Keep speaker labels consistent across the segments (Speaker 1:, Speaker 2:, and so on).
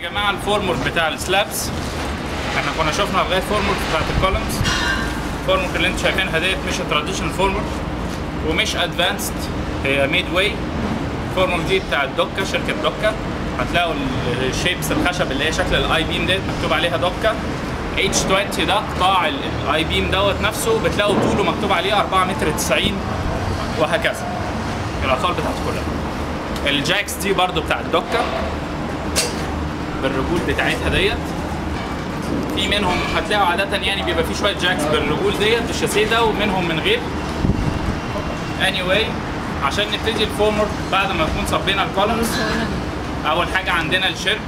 Speaker 1: يا جماعة ال formwork بتاع ال slabs. إحنا كنا شفنا لغايه formwork بتاعت ال columns. ال formwork اللي أنتوا شايفينها ديت مش traditional formwork ومش advanced هي midway ال formwork دي بتاعت دوكا شركة دوكا. هتلاقوا ال shapes الخشب اللي هي شكل ال I-beam ديت مكتوب عليها دوكا. H 20 ده قطاع ال I-beam دوت نفسه. بتلاقوا طوله مكتوب عليه 4 متر 90 وهكذا. الاطوال بتاعته كلها. ال jacks دي برضو بتاعت دوكا. بالرجول بتاعتها ديت. في منهم هتلاقوا عادة يعني بيبقى في شوية jacks بالرجول ديت بالشاسيه ده ومنهم من غير. Anyway عشان نبتدي ال formwork بعد ما نكون صبينا ال columns أول حاجة عندنا الشرب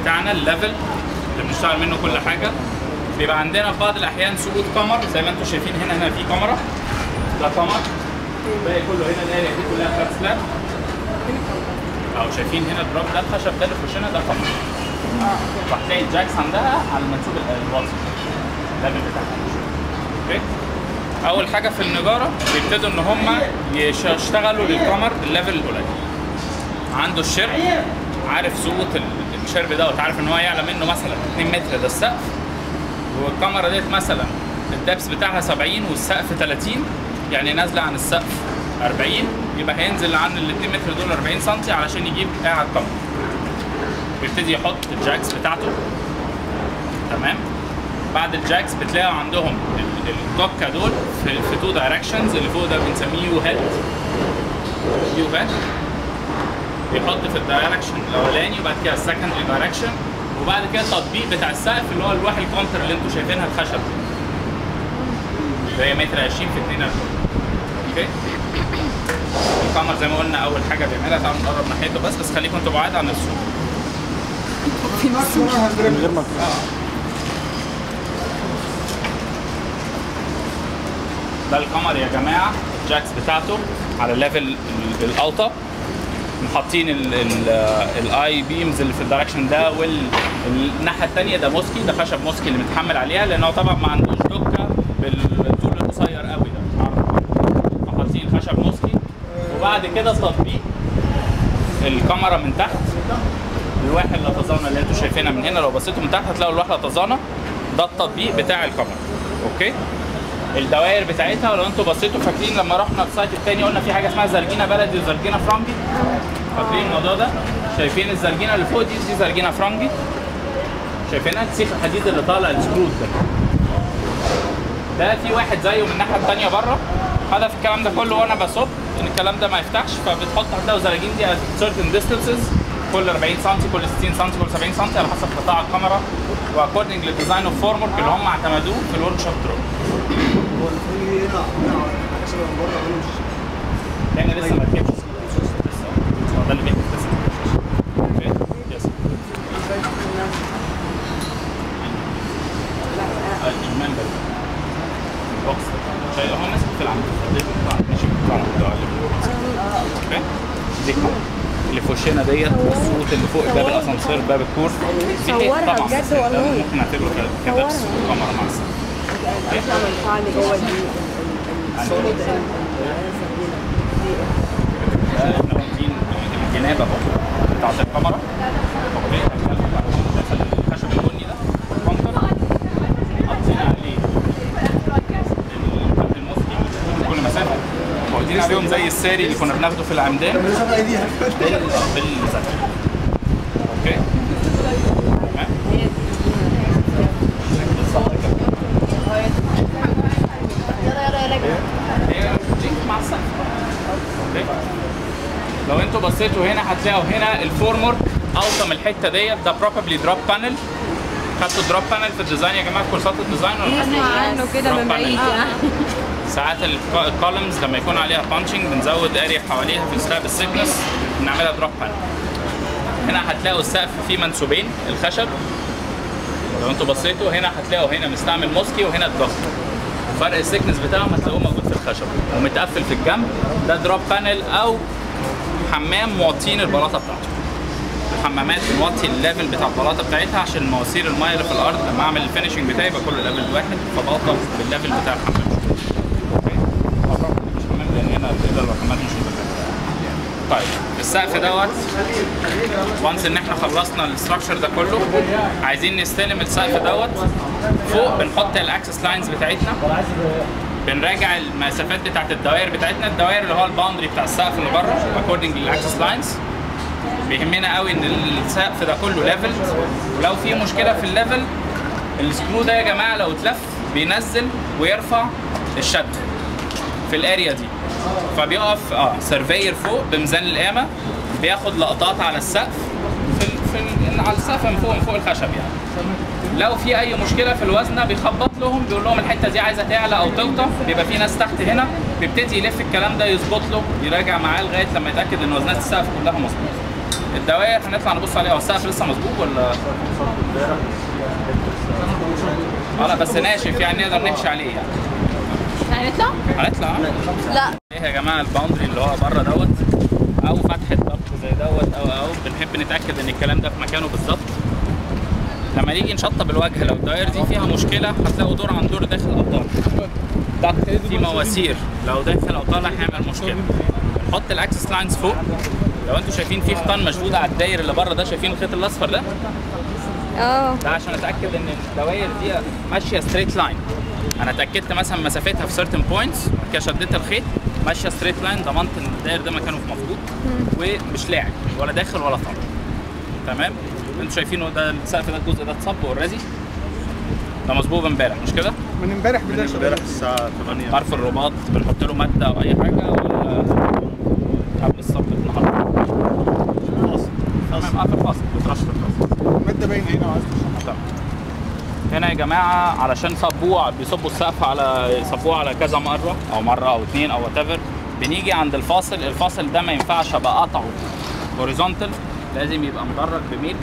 Speaker 1: بتاعنا ال level اللي بنشتغل منه كل حاجة. بيبقى عندنا في بعض الأحيان سقوط كمر زي ما أنتم شايفين هنا هنا في كمرة ده كمر. الباقي كله هنا ال area دي كلها flat slab أو شايفين هنا الدرام ده الخشب ده اللي في وشنا ده كمر وهتلاقي ال jacks عندها على المنسوب ال- الواطي ال level بتاعها. okay؟ أول حاجة في النجارة بيبتدوا إن هم يشتغلوا للكمر ال level القليل. عنده الشرب عارف سقوط ال- الشرب دوت عارف إن هو يعلى منه مثلا 2 متر ده السقف. والكمرة ديت مثلا ال depth بتاعها 70 والسقف 30 يعني نازلة عن السقف 40 يبقى هينزل عن ال 2 متر دول 40 سم علشان يجيب قاع الكمرة بيبتدي يحط ال jacks بتاعته. تمام؟ بعد ال jacks بتلاقوا عندهم ال- الدوكا دول في في two directions اللي فوق ده بنسميه U-head U-head بيحط في ال direction الأولاني وبعد كده ال secondary direction وبعد كده التطبيق بتاع السقف اللي هو الواح الكونتر اللي أنتوا شايفينها الخشب. اللي هي متر 20 في 2 okay الكمر زي ما قلنا أول حاجة بيعملها تعالوا نقرب ناحيته بس بس خليكم أنتوا بعاد عن الصورة
Speaker 2: من غير ما
Speaker 1: ده الكمر يا جماعة ال jacks بتاعته على ال level ال- الاوطى محاطين ال I-beams اللي في ال direction ده والناحيه الثانية ده موسكي ده خشب موسكي اللي متحمل عليها لأن هو طبعا ما عندوش دوكا بالطول القصير قوي ده فحاطين خشب موسكي وبعد كده تطبيق الكمرة من تحت. الواح اللتزانة اللي أنتوا شايفينها من هنا. لو بصيتوا من تحت هتلاقوا الواح لتزانة ده التطبيق بتاع الكمرة. okay؟ الدوائر بتاعتها لو أنتوا بصيتوا فاكرين لما رحنا ال site التاني قلنا في حاجة اسمها زرجينة بلدي وزرجينة فرنجي. فاكرين الموضوع ده؟ شايفين الزرجينة اللي فوق دي؟ دي زرجينة فرنجي. شايفينها؟ السيخ الحديد اللي طالع ال screwed ده. ده في واحد زيه من الناحية الثانية بره. هدف الكلام ده كله وأنا بصب. الكلام ده ما يفتحش فبتحط هتلاقوا زراجين دي at certain كل 40 سم كل 60 سم كل 70 سم على حسب قطاع الكمرة. و according لل design of formwork اللي هم اعتمدوه في ال workshop draw
Speaker 3: هو
Speaker 1: لسه ما ركبش ده اللي بيحكي لسه ما ركبش. أوكي يس الممبر البوكس شايل هو ماسك في العمود ماشي في العمود ده اللي فوق. أوكي دي الكاميرا. اللي في وشنا ديت والصوت اللي فوق باب الاسانسير باب الكور
Speaker 4: صورها بجد والله.
Speaker 1: ممكن نعتبره كدبس الكاميرا مع
Speaker 4: جوه دي الصوت
Speaker 1: ده إحنا واخدين الجناب اهو بتاعت الكاميرا أوكي دخل الخشب البني ده الكونتر حاطين عليه الكابل المسكي كل مسافه واخدين عليهم زي الساري اللي كنا بناخده في العمدان بالمسافه أوكي تمام مع السقف لو أنتوا بصيتوا هنا هتلاقوا هنا ال formwork اوطى من الحتة ديت. ده probably drop panel خدتوا drop panel في ال design يا جماعة؟ في كورسات ال design ولا؟
Speaker 4: نسمع عنه كده من بعيد
Speaker 1: ساعات ال columns لما يكون عليها punching بنزود area حواليها في ال slab ال thickness بنعملها drop panel هنا هتلاقوا السقف فيه منسوبين الخشب. لو أنتوا بصيتوا هنا هتلاقوا هنا مستعمل موسكي وهنا الضغط. فرق ال thickness بتاعهم هتلاقوه موجود في الخشب. ومتقفل في الجنب. ده drop panel أو حمام موطين البلاطة بتاعته. الحمامات بنوطي ال level بتاع البلاطة بتاعتها عشان مواسير المايه اللي في الأرض لما اعمل ال finishing بتاعي يبقى كل level واحد. فبوطى بال level بتاع الحمام okay مش حمام لأن هنا الحمامات مش متكامله طيب السقف دوت once إن إحنا خلصنا ال structure ده كله عايزين نستلم السقف دوت فوق بنحط ال axes lines بتاعتنا بنراجع المسافات بتاعت الدوائر بتاعتنا الدوائر اللي هو ال boundary بتاع السقف اللي بره according لل axes lines بيهمنا قوي إن السقف ده كله level ولو في مشكلة في ال level ال screw ده يا جماعة لو اتلف بينزل ويرفع الشد في ال area دي. فبيقف آه surveyor فوق بميزان القامه بياخد لقطات على السقف في ال في ال على السقف من فوق من فوق الخشب يعني. لو في أي مشكلة في الوزنة بيخبط لهم بيقول لهم الحتة دي عايزة تعلى أو توطى بيبقى في ناس تحت هنا بيبتدي يلف الكلام ده يظبط له يراجع معاه لغاية لما يتأكد إن وزنات السقف كلها مظبوطة. الدوائر هنطلع نبص عليها. هو السقف لسه مظبوط ولا؟ آه لا بس ناشف يعني نقدر نمشي عليه يعني.
Speaker 4: هنطلع؟
Speaker 1: هنطلع.
Speaker 4: لا.
Speaker 1: إيه يا جماعة ال boundary اللي هو بره دوت أو فتحه ضكت زي دوت أو أو بنحب نتأكد إن الكلام ده في مكانه بالظبط. لما نيجي نشطب الواجهة لو الدوائر دي فيها مشكلة هتلاقوا دور عن دور داخل أو طالع. ضكت في مواسير. لو داخل أو طالع هيعمل مشكلة. نحط ال axes lines فوق. لو أنتوا شايفين في خيطان مشدوده على الداير اللي بره ده شايفين الخيط الأصفر ده؟
Speaker 4: آه.
Speaker 1: ده عشان أتأكد إن الدوائر دي ماشية straight line أنا اتاكدت مثلا مسافتها في certain points كده شديت الخيط ماشية straight line ضمنت إن الداير ده مكانه في مظبوط ومش لاعب ولا داخل ولا طالع. تمام؟ أنتوا شايفينه ده السقف ده الجزء ده اتصب already ده مظبوط امبارح مش كده؟
Speaker 2: من امبارح
Speaker 3: من
Speaker 2: بدايه
Speaker 3: امبارح الساعة 8
Speaker 1: عارف الرباط بنحط له مادة أو أي حاجة ولا قبل الصب النهارده؟ تمام آه في الفاصل بترش في الفاصل
Speaker 2: الماده باينة هنا وعايز
Speaker 1: تمام. هنا يا جماعة علشان صبوع بيصبوا السقف على يصبوه على كذا مرة أو مرة أو اتنين أو what بنيجي عند الفاصل الفاصل ده ما ينفعش أبقى قطعه horizontal لازم يبقى مدرج بميل.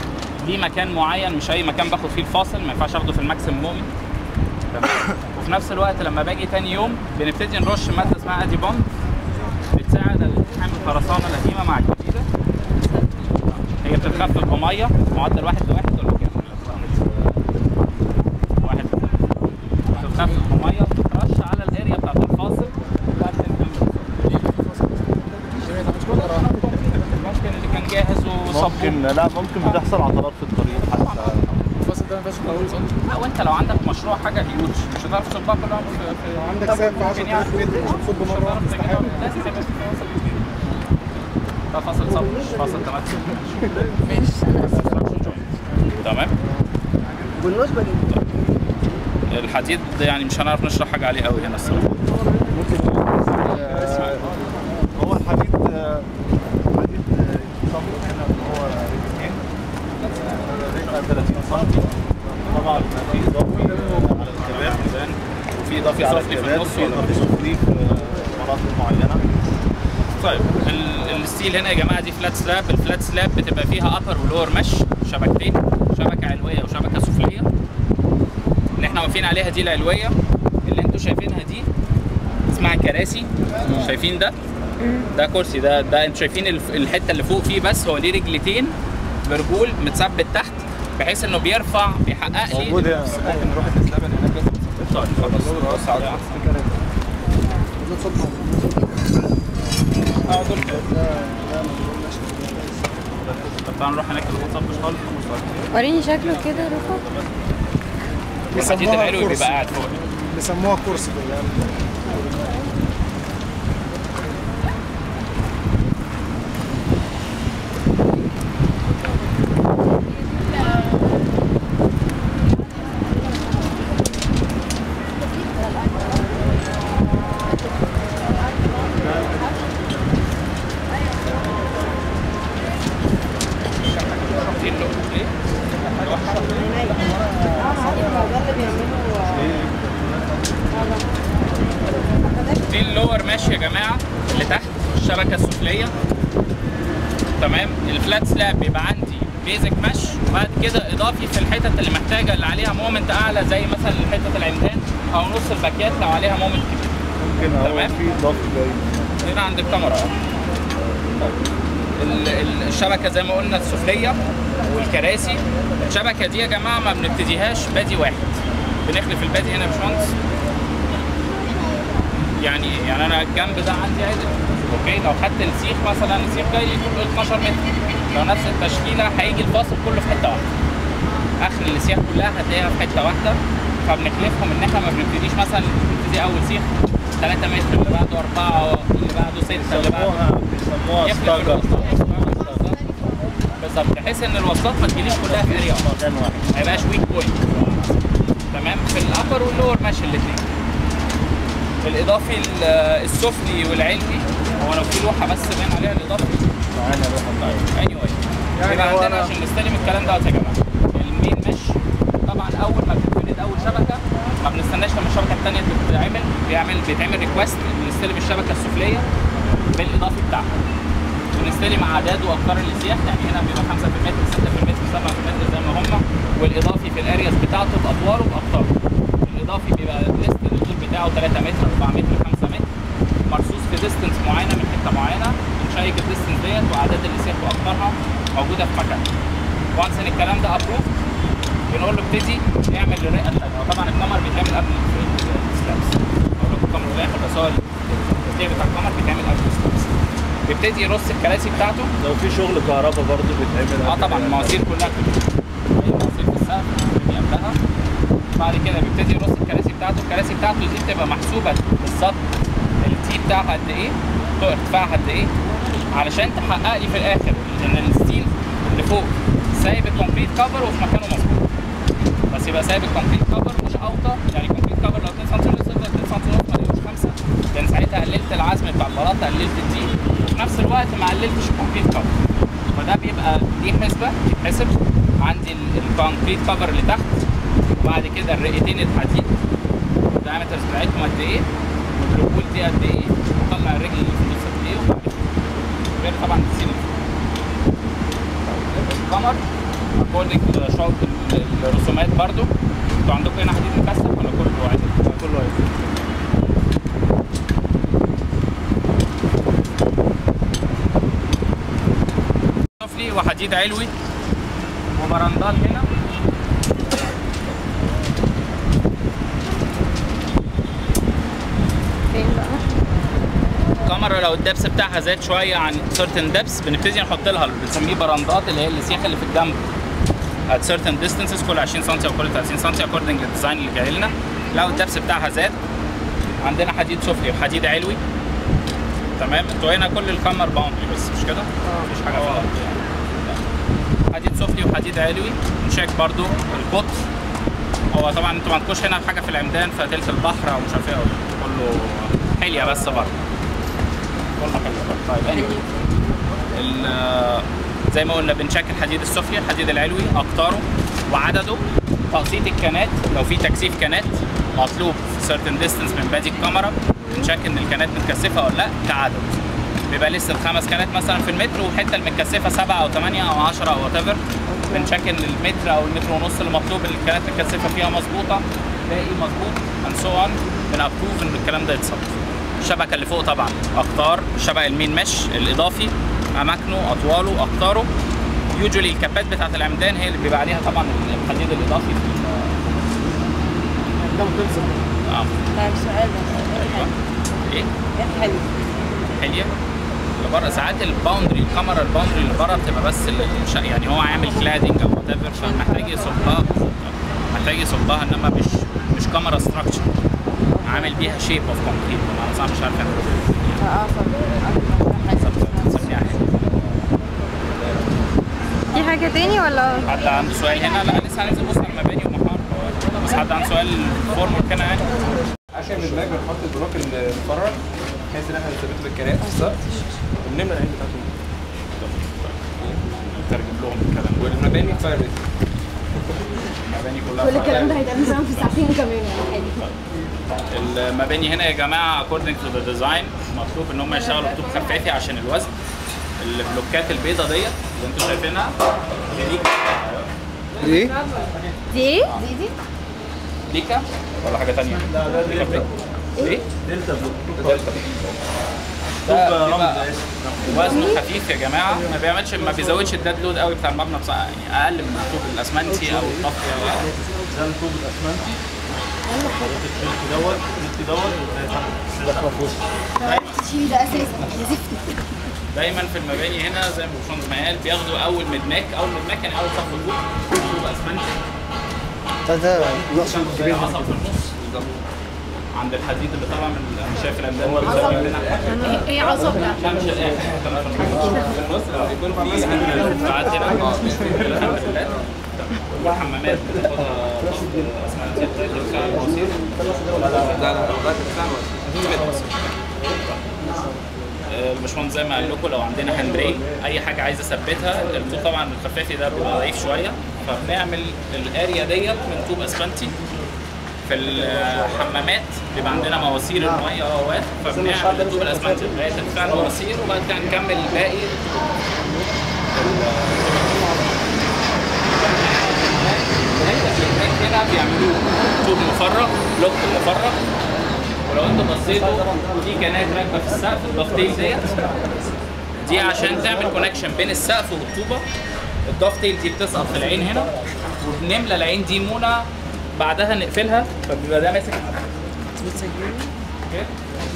Speaker 1: ليه مكان معين مش أي مكان باخد فيه الفاصل ما ينفعش آخده في ال maximum moment تمام. وفي نفس الوقت لما باجي تاني يوم بنبتدي نرش مادة اسمها Addibond. بتساعد التحام الخرسانة القديمة مع الجديدة. هي بتتخفف بمية معدل واحد لواحد ولا كام؟ واحد بتتخفف بميه بتترش على الاريا بتاعت الفاصل وبعد كده ممكن اللي كان جاهز وصبوه
Speaker 3: ممكن لا ممكن بتحصل عطلات في الطريق حتى.
Speaker 2: الفاصل ده ما اول سنتي
Speaker 1: لا وانت لو عندك مشروع حاجة هيوج مش هتعرف تصبها كلها في في
Speaker 2: عندك سقف 10000 متر مش بتصب مره واحدة استحاله
Speaker 1: لازم يبقى في فاصل كتير. ده فاصل صب مش فاصل تمثل تمام.
Speaker 3: بالنسبة لل
Speaker 1: الحديد يعني مش هنعرف نشرح حاجة عليه قوي هنا الصراحة
Speaker 3: آه، هو الحديد آه، حديد آه، يتصب هنا اللي هو رجلين آه، 30 سم طبعا في اضافي على الكباب على
Speaker 1: سفلي في النص
Speaker 3: في
Speaker 1: ولا
Speaker 3: سفلي في مناطق معينة.
Speaker 1: طيب ال- ال steel هنا يا جماعة دي flat slab ال flat slab بتبقى فيها upper و lower مش شبكتين شبكة علوية وشبكة سفلية. اللي إحنا واقفين عليها دي العلوية اللي أنتوا شايفينها دي اسمها كراسي. شايفين ده؟ ده كرسي ده ده أنتوا شايفين الحتة اللي فوق فيه بس هو ليه رجلتين برجول متثبت تحت بحيث انه بيرفع بيحقق لي
Speaker 3: موجود يعني ممكن نروح الاسلام
Speaker 1: آه دول طب تعالى نروح هناك اللي ما تصبش خالص
Speaker 4: وريني شكله كده رفع.
Speaker 2: بيسموها
Speaker 1: العلوي بيبقى
Speaker 2: كرسي
Speaker 1: قاعد فوق.
Speaker 2: بيسموها كرسي
Speaker 1: دي اللي إيه؟ دي ال lower ماشي يا جماعة اللي تحت الشبكة السفلية. تمام؟ ال flat slab بيبقى عندي basic mesh وبعد كده إضافي في الحتت اللي محتاجة اللي عليها moment أعلى زي مثلا حتة العمدان أو نص الباكيات لو عليها moment كبير.
Speaker 3: ممكن
Speaker 1: تمام.
Speaker 3: في إضافي باين
Speaker 1: هنا عند الكاميرا ال- ال- الشبكة زي ما قلنا السفلية والكراسي. الشبكة دي يا جماعة ما بنبتديهاش بادي واحد. بنخلف البادي هنا يا باشمهندس. يعني إيه؟ يعني أنا الجنب ده عندي عدل أوكي لو خدت السيخ مثلا السيخ جاي طول 12 متر. لو نفس التشكيلة هيجي الفاصل كله في حتة واحدة. اخر السياخ كلها هتلاقيها في حتة واحدة. فبنخلفهم إن إحنا ما بنبتديش مثلا نبتدي أول سيخ 3 متر اللي بعده 4 اللي بعده 6 اللي بعده
Speaker 3: بيسموها
Speaker 1: stagger. بالظبط. بحيث إن الوصلات ما تجيليش كلها في
Speaker 3: area واحد
Speaker 1: ما يبقاش weak point تمام؟ في ال upper وال lower ماشي الاثنين الاضافي ال- السفلي والعلوي هو لو في لوحة بس باين عليها الإضافي.
Speaker 3: معانا روح طيب.
Speaker 1: anyway
Speaker 2: يعني
Speaker 1: عندنا عشان نستلم الكلام ده يا جماعة. ال main mesh. طبعا أول ما بتتولد أول شبكة ما بنستناش لما الشبكة الثانية تتعمل. بيعمل بيتعمل request بنستلم الشبكة السفلية بالإضافي بتاعها. بنستلم أعداد واقطار الاسياخ يعني هنا بيبقى 5 في المتر 6 في المتر 7 في المتر زي ما هم. والإضافي في ال areas بتاعته باطواله باقطاره الإضافي بيبقى list بتاعه 3 متر 4 متر 5 متر. مرصوص في distance معينة من حتة معينة. بنشيك ال distance ديت وأعداد الاسياخ واقطارها موجودة في مكانها وانس إن الكلام ده ابروف بنقول له ابتدي اعمل الرئة. الثانية وطبعا الكمر بيتعمل قبل السلابس أقول لكم الكمر في الآخر بس هو بتاع الكمر بيتعمل قبل السلابس بيبتدي يرص الكراسي بتاعته.
Speaker 3: لو في شغل كهرباء برضه بيتعمل
Speaker 1: آه طبعا المواسير كلها هي المواسير في السقف بتبقى قبلها. بعد كده بيبتدي يرص الكراسي. بتاعته الكراسي بتاعته دي بتبقى محسوبة بالظبط. التي بتاعها قد إيه؟ ارتفاعها قد إيه؟ علشان تحقق لي في الآخر إن ال steel اللي فوق سايب ال concrete cover وفي مكانه مظبوط. بس يبقى سايب ال concrete cover مش أوطى. يعني ال concrete cover لو 2 سم يوصل 2 سم ونص يبقاش 5 لأن ساعتها قللت العزم بتاع البلاطه قللت ال d. وفي نفس الوقت ما قللتش ال concrete cover فده بيبقى دي حسبة بتتحسب عندي ال- ال concrete cover اللي تحت. وبعد كده الرقتين الحديد. الدايمترز بتاعتهم قد إيه؟ والرجول دي قد إيه؟ وطلع الرجل اللي في النص قد إيه؟ وبعد غير طبعا السين القمر اكوردنج لشوط الرسومات برضو. أنتوا عندكم هنا حديد مكثف ولا كله عادي؟
Speaker 3: كله
Speaker 1: سفلي وحديد علوي. وبرندال هنا
Speaker 4: فين بقى؟
Speaker 1: الكمرة لو ال depth بتاعها زاد شوية عن certain depth بنبتدي نحط لها بنسميه برندات اللي هي السياخ اللي في الجنب at certain distances كل 20 سم أو كل 30 سم according لل design اللي جاي لنا. لو ال depth بتاعها زاد. عندنا حديد سفلي وحديد علوي. تمام؟ أنتوا هنا كل الكمرة boundary بس مش كده؟ مفيش حاجة في الأرض يعني. حديد سفلي وحديد علوي. نشيك برضو القطر هو طبعا أنتوا ما عندكوش هنا حاجة في العمدان فتلت البحر أو مش عارف إيه كله حلية بس برضه طيب anyway. زي ما قلنا بنشيك الحديد السفلي الحديد العلوي أقطاره وعدده. تقسيط الكانات لو في تكثيف كانات مطلوب في certain distance من بادي الكاميرا بنشيك إن الكانات متكثفة ولا لأ كعدد. بيبقى لسه خمس كانات مثلا في المتر وحتة المتكثفة سبعة أو ثمانيه أو 10 أو وات ايفر بنشيك ان المتر أو المتر ونص اللي مطلوب اللي الكانات متكثفة فيها مظبوطة باقي مظبوط and so on بن approve إن الكلام ده يتصرف. الشبكه اللي فوق طبعا. أقطار الشبكه ال main مش الإضافي أماكنه أطواله أقطاره. يوجولي الكابات بتاعت العمدان هي اللي بيبقى عليها طبعا الحديد الإضافي. في ال-
Speaker 2: ده
Speaker 1: آه.
Speaker 4: طيب سؤال
Speaker 1: أيوه. إيه؟
Speaker 4: إيه؟ حلو
Speaker 1: حليه اللي بره ساعات ال boundary الكمرة ال boundary اللي بره بتبقى بس يعني هو عامل cladding أو whatever فمحتاج يصبها محتاج يصبها إنما مش مش كمرة structure عامل بيها shape of concrete بمعنى صح مش عارف.
Speaker 4: في حاجة تاني ولا؟
Speaker 1: حد عنده سؤال هنا؟ لا لسه عايز أبص على المباني ومحار بس حد عنده سؤال formal كده يعني؟
Speaker 5: عشان البلوك بنحط البلوك المفرغ بحيث إن إحنا نثبته بالكرات بالظبط. وبنملى العين بتاعته.
Speaker 1: نترجم لهم الكلام.
Speaker 5: والمباني fire
Speaker 1: المباني كلها
Speaker 4: كل الكلام ده هيتعمل في ساعتين كمان يعني.
Speaker 1: المباني هنا يا جماعة according to the design مطلوب إن هم يشتغلوا بطوب خفاف عشان الوزن. البلوكات البيضة ديت اللي أنتوا شايفينها دي
Speaker 2: إيه؟
Speaker 4: دي؟ إيه؟ دي دي؟
Speaker 1: ليكا ولا حاجة ثانية؟ لا ده ليكا. إيه؟
Speaker 3: دلتا بلوك.
Speaker 1: دلتا.
Speaker 3: طوب
Speaker 1: ده
Speaker 3: اسم.
Speaker 1: وزنه خفيف يا جماعة. ما بيعملش ما بيزودش ال dead load قوي بتاع المبنى يعني أقل من الطوب الأسمنتي أو الطفلي أو
Speaker 3: ده الطوب الأسمنتي. دوت دوت
Speaker 4: تشيلي ده اساسي يا زفت
Speaker 1: دايما في المباني هنا زي ما باشمهندس ما قال بياخدوا أول مدماك أول مدماك يعني أول صف الجوع طوب اسمنت
Speaker 2: ده ده نقص كبير
Speaker 1: في النص. عند الحديد اللي طالع من أنا شايف العمدان اللي طالع مننا
Speaker 4: إيه عصب ده
Speaker 1: مش الآخر. في النص. يكون في لله والحمامات الباشمهندس زي ما قال لكم لو عندنا هاند ريل أي حاجة عايز أثبتها الطوب طبعا الخفافي ده بيبقى ضعيف شوية. فبنعمل الأريا ديت من طوب اسفنتي في الحمامات بيبقى عندنا مواسير المية اهوات فبنعمل الطوب الاسفنتي لغاية ارتفاع المواسير وبعد كده نكمل الباقي هنا بيعملوه طوب مفرغ لوك مفرغ. ولو أنتوا بصيتوا في كنات راكبة في السقف الضفتين ديت دي عشان تعمل connection بين السقف والطوبة. الضفتين دي بتسقط في العين هنا. وبنملى العين دي مونة بعدها نقفلها فبيبقى ده ماسك.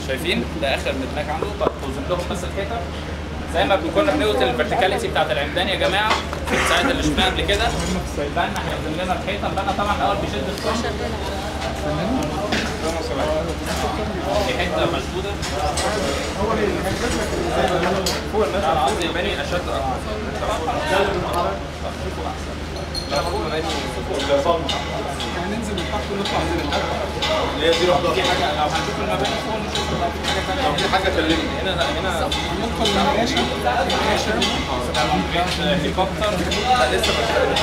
Speaker 1: شايفين؟ ده آخر مدماك عنده. طب لهم بس الحيطة. زي ما كنا بنوت ال verticality بتاعت العمدان يا جماعة في الساعات اللي شفناها قبل كده. البنا هيوزن لنا الحيطة. البنا طبعا الأول بيشد في حتة مشدودة. هو الناس أنا قصدي يباني أشد
Speaker 5: هننزل من تحت ونطلع من.
Speaker 3: اللي هي دي لوحدها
Speaker 1: في حاجة لو هنشوف المباني فوق نشوف في حاجة
Speaker 3: لو في حاجة كلمني
Speaker 1: هنا هنا
Speaker 5: ندخل المناقشه المناقشه
Speaker 1: هليكوبتر
Speaker 3: لسه ما اشتغلتش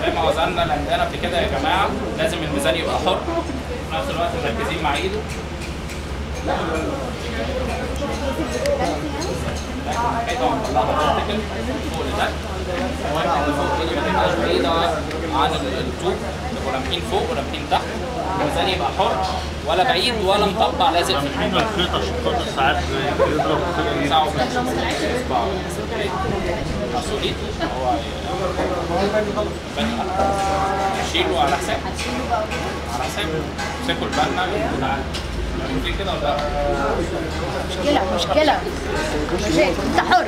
Speaker 1: زي ما وزننا العمدان قبل كده يا جماعة لازم الميزان يبقى حر في نفس الوقت مركزين مع ايده عن الطوب نبقوا رامحين فوق ورامحين تحت الميزان يبقى حر ولا بعيد ولا مطبع لازق في الحيطه
Speaker 3: ساعات بيضرب
Speaker 1: ساعه مسؤوليته هو يشيله على حساب على حساب يمسكوا البنا
Speaker 4: مشكلة مشكلة. مشاكل. انت حر.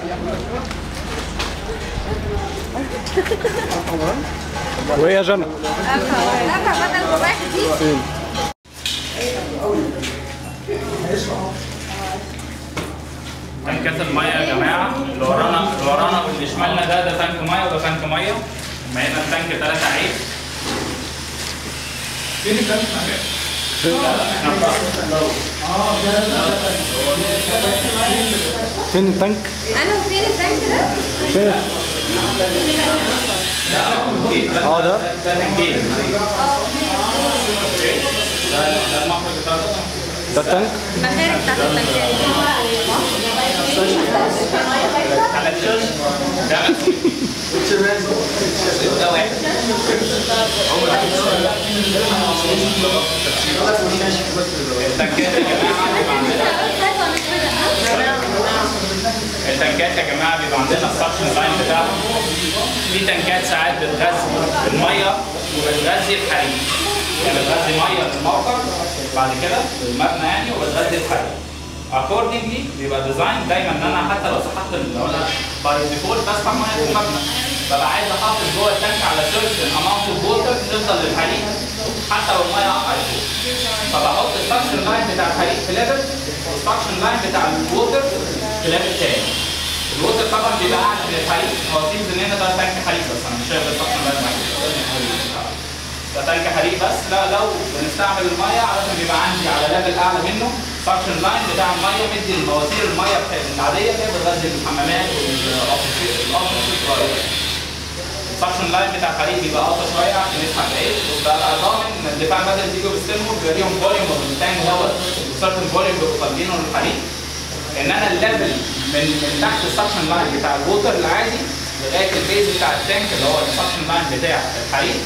Speaker 2: وايه يا جنى؟
Speaker 4: بدل الواحد دي
Speaker 1: تنكات الميه يا جماعة. اللي ورانا اللي ورانا واللي شمالنا ده ده تانك مية وده تانك مية. ما هنا التانك ثلاثة عيب. فين التانك
Speaker 2: فين التانك؟
Speaker 4: أنا وفين البنك ده؟
Speaker 2: فين؟ آه ده؟
Speaker 1: ده ال tank؟ واحد ال tank ات يا جماعة بيبقى عندنا ال suction line بتاعها في tank ات ساعات بتغذي المية وبتغذي الحريق. يعني بتغذي مية الموقع. بعد كده المبنى يعني وبتغذي الحريق accordingly بيبقى design دايما إن أنا حتى لو سحبت لو أنا by default بسحب ميه في المبنى. ببقى عايز احافظ جوه ال tank على certain amount of water تفضل للحريق حتى لو الميه قطعت فبحط ال suction line بتاع الحريق في level وال suction line بتاع ال water في level تاني. ال water طبعا بيبقى أعلى من الحريق. هو seems إن هنا ده tank حريق بس أنا مش شايف ال suction line tank حريق بس. لا لو بنستعمل المية علشان بيبقى عندي على level أعلى منه. suction line بتاع المية مدي المواسير المية العادية اللي هي بتغذي الحمامات وال office ال suction line بتاع الحريق بيبقى اوطى شوية عشان يسحب العيش وببقى ضامن إن الدفاع بدل بيجوا بالسلمو ليهم volume وال tank دوت certain volume بيبقوا طالبينه للحريق. إن أنا ال level من من تحت ال suction line بتاع ال water العادي لغاية ال base بتاع ال tank اللي هو ال suction line بتاع الحريق.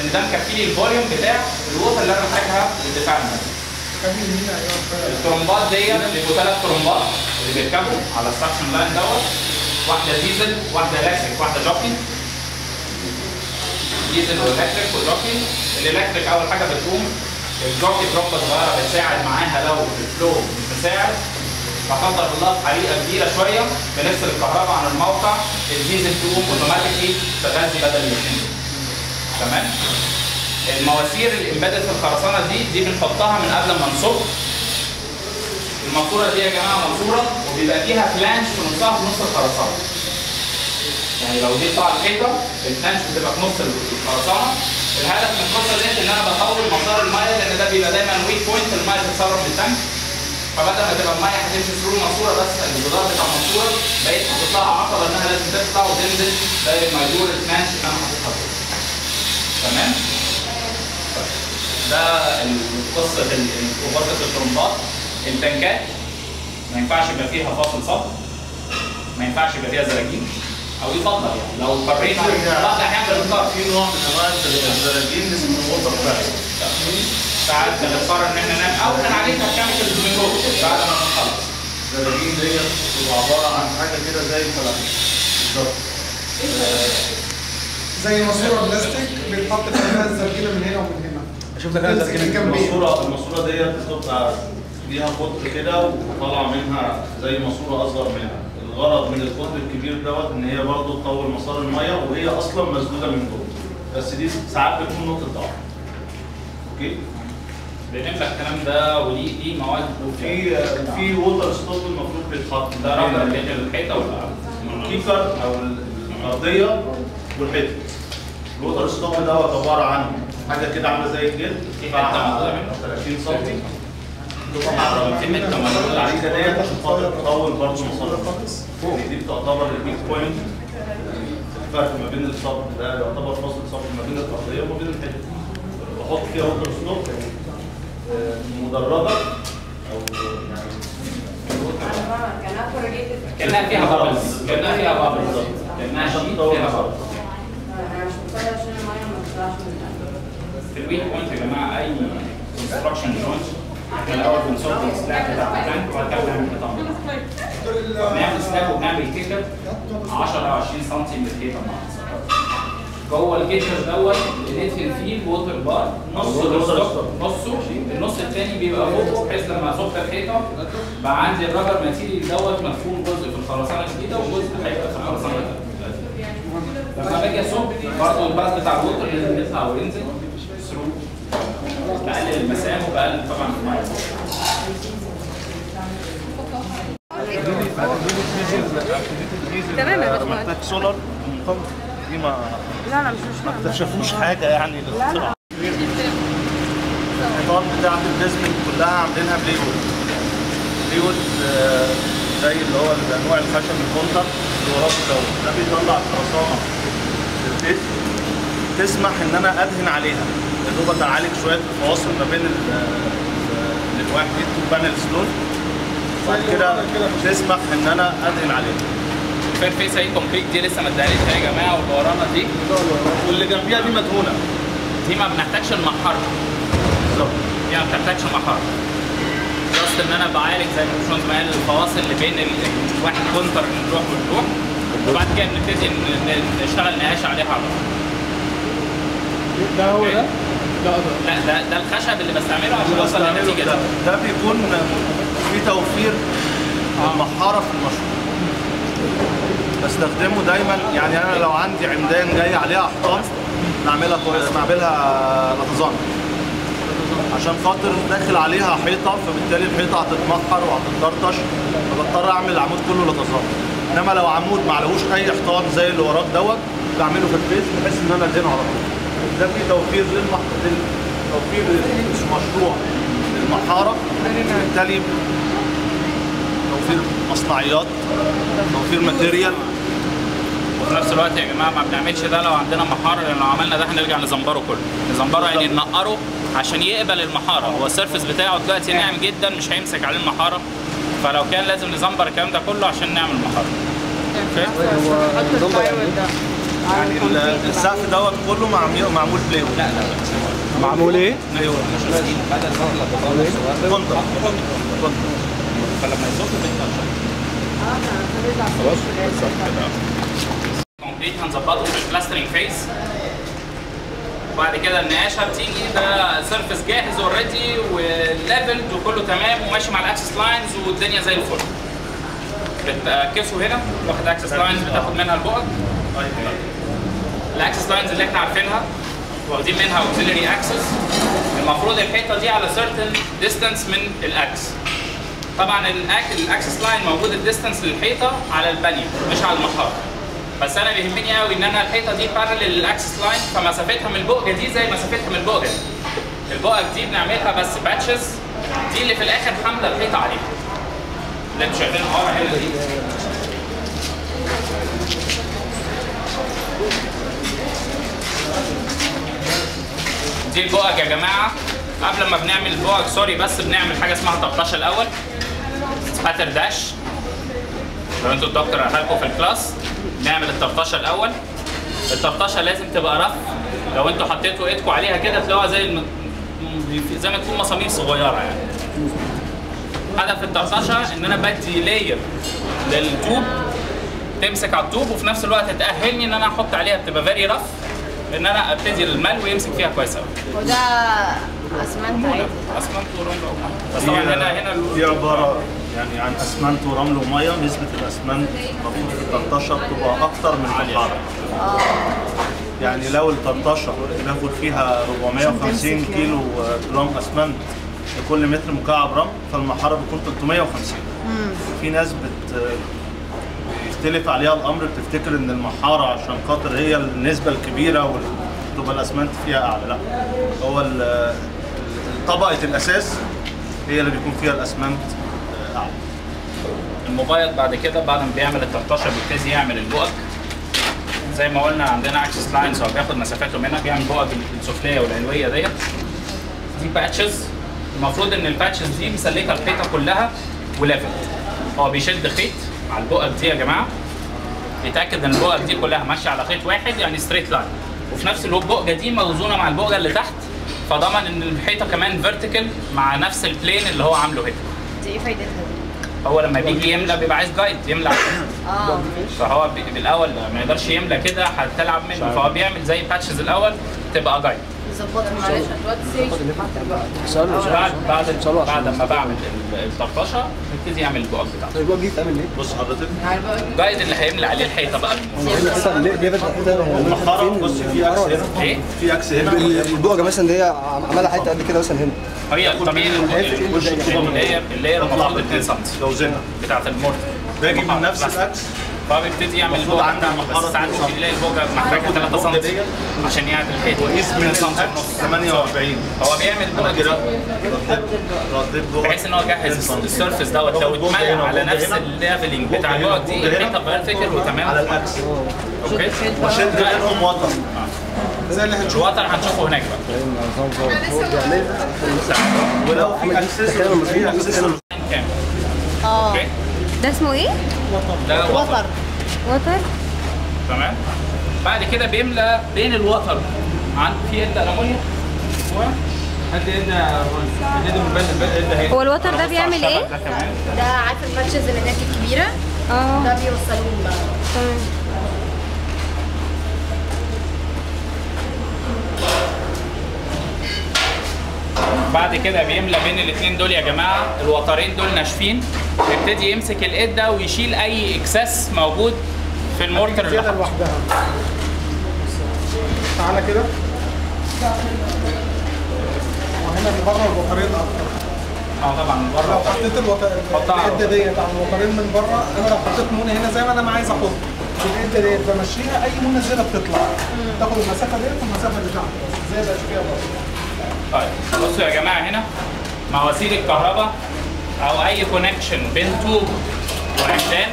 Speaker 1: ان ده مكفي لي ال volume بتاع ال water اللي أنا محتاجها للدفاع المدني. الترمبات ديت بيبقوا ثلاث ترمبات اللي بيركبوا على ال suction line دوت. واحدة ديزل واحدة electric واحدة jockey ديزل و electric وال jockey ال electric أول حاجة بتقوم ال jockey دروبه صغيرة بتساعد معاها لو ال flow مش مساعد. لا قدر الله حريقه كبيرة شوية بنفصل الكهرباء عن الموقع. الديزل تقوم automatically تغذي بدل الاثنين تمام؟ المواسير ال embedded في الخرسانة دي دي بنحطها من قبل ما نصب. الماسورة دي يا جماعة ماسورة وبيبقى فيها flange في نصها في نص الخرسانة. يعني لو دي قطع الحيطة ال flange بتبقى في نص الخرسانة. الهدف من القصة ديت إن أنا بطول مسار المية لأن ده بيبقى دايما weak point المية تتسرب من ال tank. فبدل ما تبقى المية هتمشي through الماسورة بس الجدار بتاع الماسورة بقيت حاطط لها عقبة إنها لازم تطلع وتنزل داير ما يدور ال flange اللي أنا حاططها. تمام؟ طيب. ده قصة قصه الترمبات التنكات ما ينفعش يبقى فيها فاصل صب ما ينفعش يبقى فيها زراجين أو يفضل يعني. لو اضطرينا بعض الأحيان بنضطر
Speaker 3: في نوع من أنواع الزراجين اسمه water flash
Speaker 1: ساعات بنضطر إن إحنا نعمل أو هنعالجها ب chemical دومينوز بعد ما نخلص
Speaker 3: الزراجين ديت بتبقى عبارة عن حاجة كده زي الفلاحين بالظبط.
Speaker 6: زي ماسورة بلاستيك. بيتحط فيها الزرجينه من هنا ومن هنا.
Speaker 3: شوف لك أنا
Speaker 6: الجنبين.
Speaker 3: الماسورة؟ الماسورة ديت بتبقى ليها قطر كده وطالع منها زي ماسورة أصغر منها. الغرض من القطر الكبير دوت إن هي برضه تطول مسار المية وهي أصلا مسدودة من جوه. بس دي ساعات بتكون نقطة ضعف. okay؟
Speaker 1: بنملى الكلام ده ودي دي مواد
Speaker 3: في في water stop المفروض بيتحط.
Speaker 1: ده rubber بين الحيطه ولا؟
Speaker 3: ال kicker أو الأرضية والحيطة. ال water stop دوت عبارة عن حاجة كده عاملة زي الجلد
Speaker 1: في حتة موجودة منه؟
Speaker 3: 30 سم
Speaker 1: عليه
Speaker 3: ديت عشان خاطر تطول برضه مسار يعني دي بتعتبر ال weak point الفرق ما بين الصب ده يعتبر فاصل صب ما بين الأرضية وما بين الحته بحط فيها water stop مدرجة أو يعني
Speaker 1: كانها فيها bubbles كانها فيها bubbles كانها فيها bubbles في ال weak point يا جماعة اي construction joint إحنا الأول بنصب ال slab بتاع ال tank وبعد كده بنعمل قطع بنعمل slab وبنعمل kicker 10 أو 20 سم من الحيطه. جوه ال kicker دوت بندهن فيه ال water bar نص نصه. النص الثاني بيبقى فوقه بحيث لما اصب الحيطة بقى عندي ال rubber material دوت مدفون جزء في الخرسانة الجديدة وجزء هيبقى في الخرسانة لما باجي اصب برضه ال path بتاع ال water لازم يطلع وينزل through بقلل المسام وبقلل طبعا الميه
Speaker 4: تمام يا باشمهندس.
Speaker 3: محتاج سولار دي ما
Speaker 4: لا لا مش مش
Speaker 3: ما اكتشفوش حاجة يعني للاختراع. الحيطان بتاعت ال basement كلها عاملينها plywood plywood آه، زي اللي هو انواع الخشب الكونتر اللي وراه ده بيطلع الخرسانة. للبيت تسمح إن أنا أدهن عليها. يا دوبك اعالج شوية الفواصل ما بين ال- ال- الواحد two panels دول. بعد كده تسمح إن أنا أدهن عليها.
Speaker 1: ال fair face هي complete دي لسه ما اتدهنتش يا جماعة واللي ورانا دي.
Speaker 3: واللي جنبيها دي مدهونة.
Speaker 1: دي ما بنحتاجش المحر.
Speaker 3: بالظبط.
Speaker 1: دي ما بتحتاجش محر. just إن أنا بعالج زي ما قال الفواصل اللي بين ال- الواحد كونتر نروح ونروح وبعد كده نبتدي ن- ن- نشتغل نقاش عليها على طول.
Speaker 6: ده هو ده؟ لا ده.
Speaker 1: لا ده ده الخشب اللي بستعمله عشان اوصل للنتيجة
Speaker 3: ده, ده بيكون في توفير المحاره في المشروع. بستخدمه دايما. يعني أنا لو عندي عمدان جاي عليها احطام بعملها بعملها لطزان عشان خاطر داخل عليها حيطة فبالتالي الحيطة هتتمحر وهتتطرطش فبضطر أعمل العمود كله لطزان انما لو عمود ما عليهوش اي حيطان زي اللي وراك دوت بعمله في الفيس بحيث إن أنا ادهنه على طول. ده في توفير للمح... لل... توفير للمشروع للمحارة بالتالي توفير مصنعيات توفير material.
Speaker 1: وفي نفس الوقت يا جماعة ما بنعملش ده لو عندنا محارة لأن لو عملنا ده هنرجع نزمبره كله. نزمبره يعني ننقره عشان يقبل المحارة. هو ال surface بتاعه دلوقتي ناعم جدا مش هيمسك عليه المحارة. فلو كان لازم نزمبر الكلام ده كله عشان نعمل
Speaker 4: الفاير ده.
Speaker 3: يعني ال- السقف دوت كله معمول معمول ply لا لا
Speaker 2: معمول إيه؟
Speaker 3: ply كونتر كونتر
Speaker 1: فلما يصب بيطلع
Speaker 3: خلاص
Speaker 1: هنظبطه في ال plastering phase وبعد كده النقاشه بتيجي ده surface جاهز already و leveled وكله تمام وماشي مع ال axis lines والدنيا زي الفل. بتكسه هنا. واخد axes lines بتاخد منها البعد ال axes lines اللي إحنا عارفينها واخدين منها auxiliary axis المفروض الحيطة دي على certain distance من ال axis. طبعا ال axis line موجود ال distance للحيطة على المباني مش على المحاره بس أنا بيهمني قوي إن أنا الحيطة دي parallel لل axis line فمسافتها من البؤجه دي زي مسافتها من البؤجه البؤج دي بنعملها بس patches دي اللي في الآخر حاملة الحيطة عليها. اللي أنتوا شايفينها. ورا هنا دي. دي البؤج يا جماعة. قبل ما بنعمل البؤج sorry بس بنعمل حاجة اسمها طبطشه الأول. spatter dash لو أنتوا الدكتور قالها في ال class. نعمل الطرطشه الأول. الطرطشه لازم تبقى rough. لو أنتوا حطيتوا ايدكم عليها كده تلاقوها زي الم... زي ما تكون مسامير صغيرة يعني. هدف الطرطشه إن أنا بدي layer للطوب تمسك على الطوب وفي نفس الوقت تأهلني إن أنا أحط عليها بتبقى very rough إن أنا أبتدي المونة يمسك فيها كويس قوي
Speaker 4: وده أسمنت عادي.
Speaker 1: أسمنت ورمل. بس طبعا هنا هنا
Speaker 3: دي عباره يعني عن أسمنت ورمل ومية نسبة الأسمنت المفروض في الطرطشه بتبقى أكتر من المحاره يعني لو الطرطشه بناخد فيها 450 كيلو جرام أسمنت لكل متر مكعب رمل فالمحاره بتكون 350 في ناس بت بيختلف عليها الأمر بتفتكر إن المحارة عشان خاطر هي النسبة الكبيرة وتبقى الأسمنت فيها أعلى. لا هو طبقة الأساس هي اللي بيكون فيها الأسمنت. اعلى
Speaker 1: الموبايل بعد كده بعد ما بيعمل الطرطشه بيبتدي يعمل البؤج زي ما قلنا عندنا axes lines هو بياخد مسافاته منها بيعمل بؤج السفلية والعلوية ديت. دي patches المفروض إن ال patches دي ماسكة الحيطة كلها و level. هو بيشد خيط على البؤج دي يا جماعة. يتاكد إن البؤج دي كلها ماشية على خيط واحد يعني straight line وفي نفس الوقت البؤجه دي موزونة مع البؤجه اللي تحت فضمن إن الحيطة كمان vertical مع نفس ال plane اللي هو عامله هنا.
Speaker 4: إيه فايدتها دي؟
Speaker 1: هو لما بيجي يملى بيبقى عايز guide يملى
Speaker 4: آه.
Speaker 1: فهو بي- بالأول ما يقدرش يملى كده هتلعب منه. فهو بيعمل زي patches الأول تبقى
Speaker 4: guide معلش دلوقتي
Speaker 1: بعد بعد بعد ما بعمل ال- الطرطشه يبتدي يعمل البؤج بتاعته
Speaker 2: البؤج دي تعمل ليه؟
Speaker 3: بص حضرتك
Speaker 1: guide اللي هيملى عليه الحيطه بقى
Speaker 3: بص في axis هنا
Speaker 1: إيه
Speaker 3: في axis هنا
Speaker 2: البؤجه مثلا اللي هي عملها حتة قد كده مثلا هنا
Speaker 1: هي طبيعي
Speaker 3: وش الطوبة من
Speaker 1: اللي هي اللي هي المفروض 2 سم
Speaker 3: جوزنها
Speaker 1: بتاعت المورتر
Speaker 3: باجي من نفس الاكس
Speaker 1: فهو بيبتدي يعمل البوجه بتاعته
Speaker 3: المحارة
Speaker 1: بس ساعات ممكن يلاقي البوجه محتاجة 3
Speaker 3: البوجة
Speaker 1: سم عشان يعدل الحيطة.
Speaker 3: وقيس من
Speaker 1: 2 سم ونص
Speaker 3: 48
Speaker 1: هو بيعمل البوجه
Speaker 3: كده
Speaker 1: دي بحيث إن هو يجهز السيرفيس دوت. لو اتملى على نفس الليفلنج بتاع البوجه دي الحيطه فيرتيكال
Speaker 3: على
Speaker 1: وتمام.
Speaker 3: الأكس.
Speaker 1: أوكي؟
Speaker 3: وشد منهم وتر
Speaker 6: زي اللي هنشوف
Speaker 1: الوتر هنشوفه هناك بقى.
Speaker 3: ولو في اكسسوار في اكسسوار
Speaker 1: كام؟ آه.
Speaker 7: ده اسمه
Speaker 1: إيه؟ وتر.
Speaker 4: وتر.
Speaker 7: وتر؟
Speaker 1: تمام. بعد كده بيملى بين الوتر. عن في ادى الامونيا
Speaker 5: اهي
Speaker 7: هو الوتر ده بيعمل إيه؟
Speaker 1: ده
Speaker 4: عارف الباتشز اللي هناك الكبيرة؟
Speaker 7: آه.
Speaker 4: ده بيوصلوه بقى.
Speaker 7: تمام.
Speaker 1: بعد كده بيملى بين الاثنين دول يا جماعة الوترين دول ناشفين. يبتدي يمسك العدة ده ويشيل أي excess موجود في ال
Speaker 6: mortar
Speaker 1: اللي.
Speaker 6: لوحدها. تعالى كده. وهنا اللي بره الوترين أكتر.
Speaker 1: آه طبعا من
Speaker 6: لو
Speaker 1: بره
Speaker 6: حطيت الوتر
Speaker 1: حطها على
Speaker 6: القده ديت على الوترين من بره أنا لو حطيت مونة هنا زي ما أنا ما عايز أحط القده ديت بمشيها أي مونة زيادة بتطلع. تاخد المسافة ديت والمسافة اللي تحت. زي الاشكال برضه.
Speaker 1: طيب بصوا يا جماعة هنا مواسير الكهرباء أو أي connection بين طوب وعمدان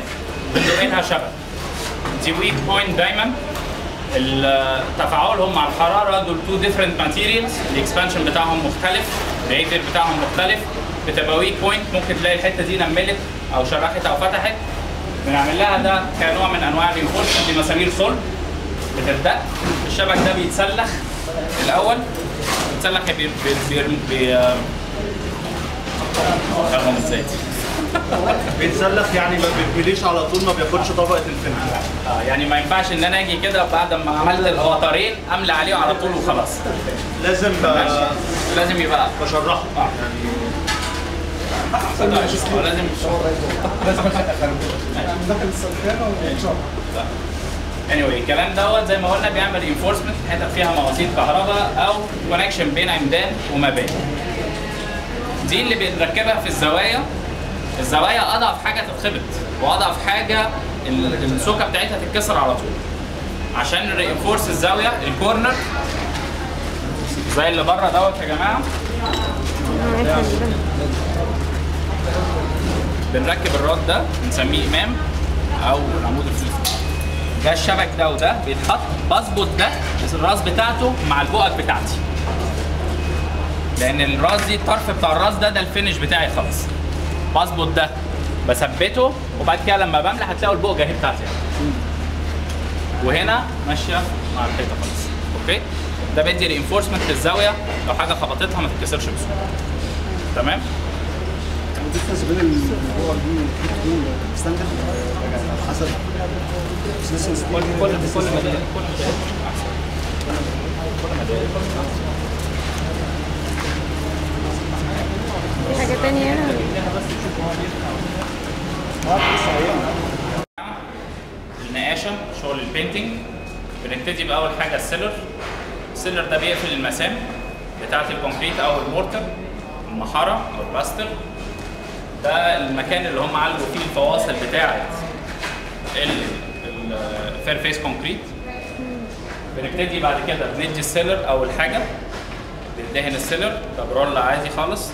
Speaker 1: بنلاقيها شبكه دي weak point دايما. تفاعلهم مع الحرارة دول two different materials ال expansion بتاعهم مختلف ال behavior بتاعهم مختلف. بتبقى weak point ممكن تلاقي الحتة دي نملت أو شرخت أو فتحت. بنعمل لها ده كنوع من أنواع الرينفورسمنت دي مسامير صلب. بتدق الشبك ده بيتسلخ الأول. بيتسلخ بي بي بي بي كلام إزاي؟
Speaker 3: بيتسلخ يعني ما بيتمليش على طول ما بياخدش طبقة الفلفل.
Speaker 1: آه يعني ما ينفعش ان أنا أجي كده بعد ما عملت الغطارين املى عليه على طول وخلاص.
Speaker 3: لازم آه،
Speaker 1: لازم يبقى
Speaker 3: بشرحه.
Speaker 1: آه. آه، لازم
Speaker 6: داخل السلخانه وشرب
Speaker 1: anyway الكلام دوت زي ما قلنا بيعمل انفورسمنت حتت فيها مواسير كهرباء أو كونكشن بين عمدان ومباني دي اللي بنركبها في الزوايا. الزوايا أضعف حاجة تتخبط وأضعف حاجة ال- السوكة بتاعتها تتكسر على طول. عشان رينفورس الزاوية الكورنر زي اللي بره دوت يا جماعة. بنركب الراد ده بنسميه إمام أو العمود الفلزي ده الشبك ده وده بيتحط بظبط ده الراس بتاعته مع البقك بتاعتي. لأن الراس دي الطرف بتاع الراس ده ده الفينش بتاعي خلاص بظبط ده بثبته وبعد كده لما بملى هتلاقوا البقجه اهي بتاعتي. وهنا ماشية مع الحيطة خالص. okay؟ ده بيدي reinforcement للزاوية. لو حاجة خبطتها ما تتكسرش بسهولة. تمام؟
Speaker 2: ال difference بين دي حسب
Speaker 7: في تانية هنا
Speaker 1: النقاشة شغل ال painting بنبتدي بأول حاجة ال sealer. ال sealer ده بيقفل المسام بتاعة ال concrete أو ال mortar المحارة أو الباستر. ده المكان اللي هم علقوا فيه الفواصل بتاعة ال fair face concrete بنبتدي بعد كده بندي ال sealer أول حاجة. بندهن ال sealer. ده ب roll عادي خالص.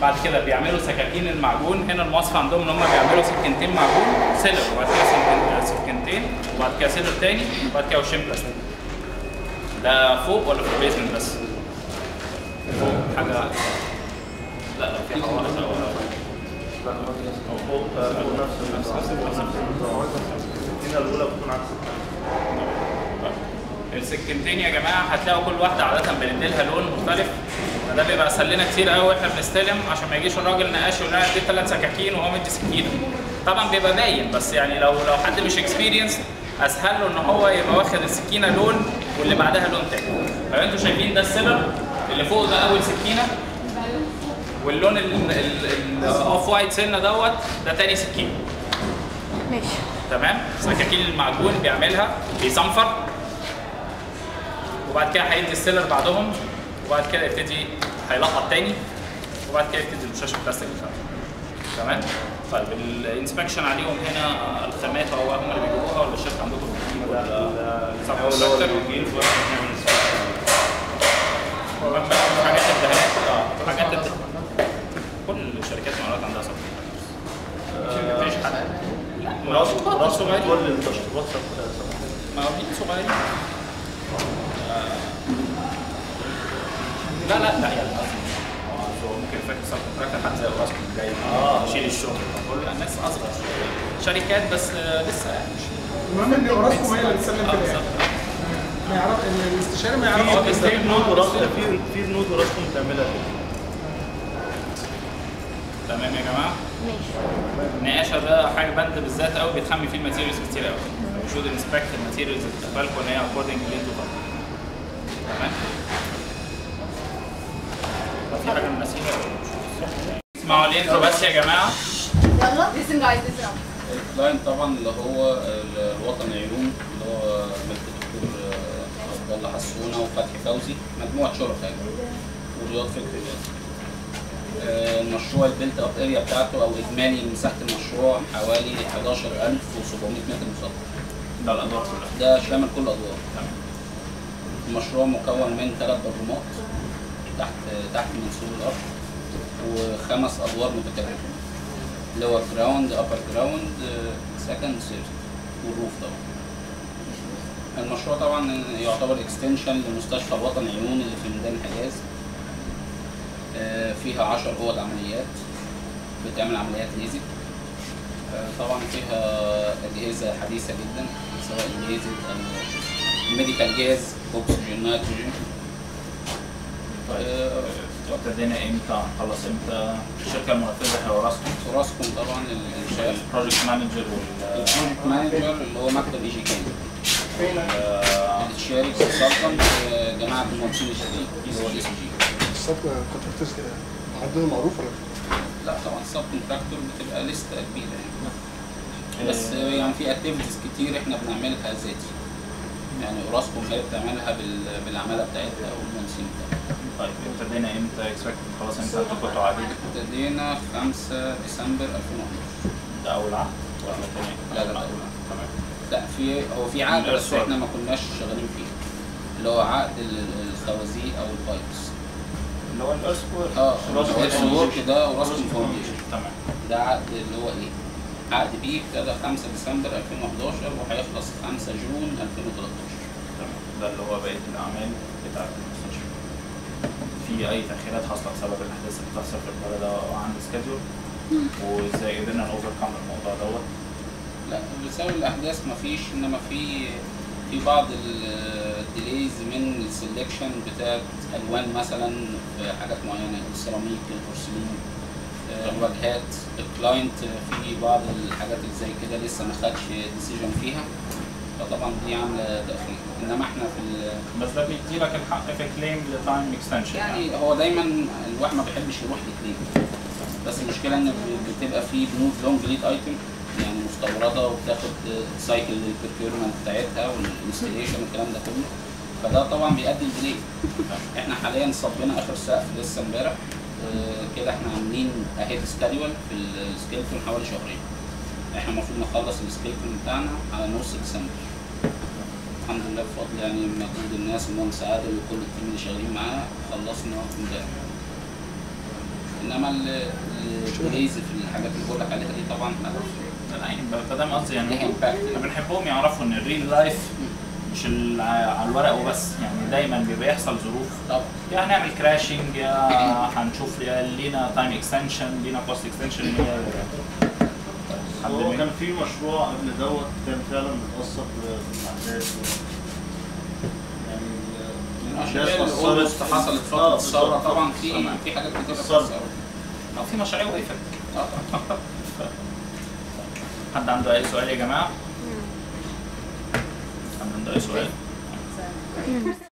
Speaker 1: بعد كده بيعملوا سكاكين المعجون. هنا المواصفه عندهم إن هم بيعملوا سكينتين معجون. sealer وبعد كده سكين- سكينتين وبعد كده sealer تاني. وبعد كده وشين بلاستيك. ده فوق ولا في ال basement بس؟ فوق. حاجة لا لا في حوالي
Speaker 3: فوق. آه، فوق نفس السكينه الأولى بتكون عكس
Speaker 1: السكينتين يا جماعة هتلاقوا كل واحدة عادة بنديلها لون مختلف. ده بيبقى أسهل لنا كتير قوي وإحنا بنستلم عشان ما يجيش الراجل نقاش يقول لنا اديت ثلاث سكاكين وهو مدي سكينة. طبعا بيبقى باين بس يعني لو لو حد مش experience أسهل له إن هو يبقى واخد السكينة لون واللي بعدها لون تاني. لو أنتوا شايفين ده ال sealer اللي فوق ده أول سكينة؟ واللون ال off white سنة دوت ده تاني سكينة.
Speaker 7: ماشي.
Speaker 1: تمام؟ سكاكين المعجون بيعملها بيصنفر. وبعد كده هيدي ال sealer بعدهم وبعد كده يبتدي هيلقط تاني وبعد كده يبتدي الرشاش البلاستيك تمام؟ طيب الإنسبكشن عليهم هنا الخامات هو هم اللي بيجيبوها ولا الشركة عندكم؟ بتجيب ولا حاجات الدهانات آه حاجات كل الشركات المعلومات عندها صف مفيش حد. لا
Speaker 3: راس
Speaker 1: مراس
Speaker 3: راس
Speaker 1: صغيرين
Speaker 3: كل التشطيبات
Speaker 1: مواليد صغيرين آه. لا لا لا يعني هو ممكن فاكر حد زي راسكم جاي يشيل الشغل. كل الناس أصغر شركات بس آه، لسه يعني.
Speaker 6: المهم إن اوراسكم هي اللي بتسلم في
Speaker 1: آه، الآخر.
Speaker 6: ما يعرف الاستشاري ما يعرفش
Speaker 3: في نود وراس في في نود وراسكم بتعملها
Speaker 1: تمام يا جماعة؟ النقاشه ده حاجة بند بالذات قوي بيتخمي فيه الماتيريالز كتير قوي should inspect ال materials اللي بتقبلكم ان هي according اللي أنتوا تمام؟ في حاجة من نسيها اسمعوا ال intro بس يا جماعة.
Speaker 8: Listen guys, listen. Up.
Speaker 9: ال client طبعا اللي هو ال- الوطني للعيون اللي هو ملك الدكتور آه، عبد الله حسونة وفتحي فوزي. مجموعة شركاء. ورياض فكري. المشروع ال built up area بتاعته أو اجمالي مساحه المشروع حوالي 11700 متر مسطح
Speaker 1: ده الأدوار كلها.
Speaker 9: ده شامل كل الادوار المشروع مكون من ثلاث بدرومات تحت تحت منسوب الأرض وخمس أدوار متكررة. lower ground upper ground second third وال roof طبعا المشروع طبعا يعتبر extension لمستشفى الوطني للعيون اللي في ميدان حجاز. فيها 10 أوض عمليات. بتعمل عمليات ليزك آه، طبعا فيها أجهزة حديثة جدا سواء اجهزه ال medical gas اوكسجين نيتروجين آه،
Speaker 1: ابتدينا إمتى؟ هنخلص إمتى؟ الشركة المنفذه هي اوراسكم
Speaker 9: اوراسكم طبعا ال
Speaker 1: project manager ال
Speaker 9: project manager اللي هو مكتب إي جي كان
Speaker 1: وال-
Speaker 9: الشارك consultant جماعة المهندسين اللي هو ال ECG.
Speaker 2: ال subcontractors كده عندهم معروف ولا؟
Speaker 9: لا طبعا ال subcontractor بتبقى لسته كبيرة يعني. بس يعني في activities كتير إحنا بنعملها ذاتي. يعني اوراسكوم هي بتعملها بال- بالعمالة بتاعتها والمهندسين بتاعتها.
Speaker 1: طيب ابتدينا إمتى؟ expected خلاص إمتى أنتوا كنتوا قاعدين
Speaker 9: ابتدينا 5 ديسمبر 2011
Speaker 1: ده أول عقد ولا تاني؟
Speaker 9: لا، ده أول عقد.
Speaker 1: تمام.
Speaker 9: لا في هو في عقد بس. إحنا ما كناش شغالين فيه. اللي هو عقد ال- الخوازيق أو البايبس.
Speaker 1: اللي هو الأسبوع
Speaker 9: آه الاسم ورك ده وراسكوم فاونديشن
Speaker 1: تمام.
Speaker 9: ده عقد اللي هو إيه؟ عقد بيه ابتدى 5 ديسمبر 2011 وهيخلص 5 جون 2013
Speaker 1: تمام. ده اللي هو بقية الأعمال بتاعت المستشفى في أي تأخيرات حاصله بسبب الأحداث اللي بتحصل في البلد أو عند سكادجول وإزاي قدرنا نوفركم الموضوع دوت؟
Speaker 9: لا بسبب الأحداث مفيش إنما في في بعض ال delays من ال selection بتاعت ألوان مثلا في حاجات معينة السيراميك البورسلين الواجهات ال client في بعض الحاجات اللي زي كده لسه ما خدش decision فيها فطبعا دي عاملة تأخير. إنما إحنا في ال-
Speaker 1: بس ده بيدي لك الحق في claim ل time extension
Speaker 9: يعني هو دايما الواحد ما بيحبش يروح ل claim بس المشكلة إن بتبقى في بنود long lead item يعني مستورده وبتاخد cycle لل procurement بتاعتها وال installation والكلام ده كله. فده طبعا بيؤدي ل delay إحنا حاليا صبينا آخر سقف لسه امبارح. آه، كده إحنا عاملين ahead schedule في ال skeleton حوالي شهرين. إحنا المفروض نخلص ال skeleton بتاعنا على نص ديسمبر الحمد لله بفضل يعني مجهود الناس المهندس عادل وكل ال team اللي شغالين معاه خلصنا امبارح. إنما ال delays في الحاجات اللي بقول لك عليها دي طبعا
Speaker 1: يعني فده قصدي يعني. بنحبهم يعرفوا إن ال real life مش ال- على الورق وبس. يعني دايما بيبقى يحصل ظروف.
Speaker 9: طبعا
Speaker 1: يا هنعمل crashing يا هنشوف يا لينا time extension لينا cost extension
Speaker 3: هو كان في مشروع قبل دوت كان فعلا متأثر بالأحداث يعني ال-
Speaker 9: الأحداث اللي قلت حصلت فترة
Speaker 3: آه،.
Speaker 9: طبعا في. في حاجات كتير. بتحصل
Speaker 1: أو في مشاريع وقفت.
Speaker 9: آه طبعا
Speaker 1: حد عنده اي سؤال يا جماعة؟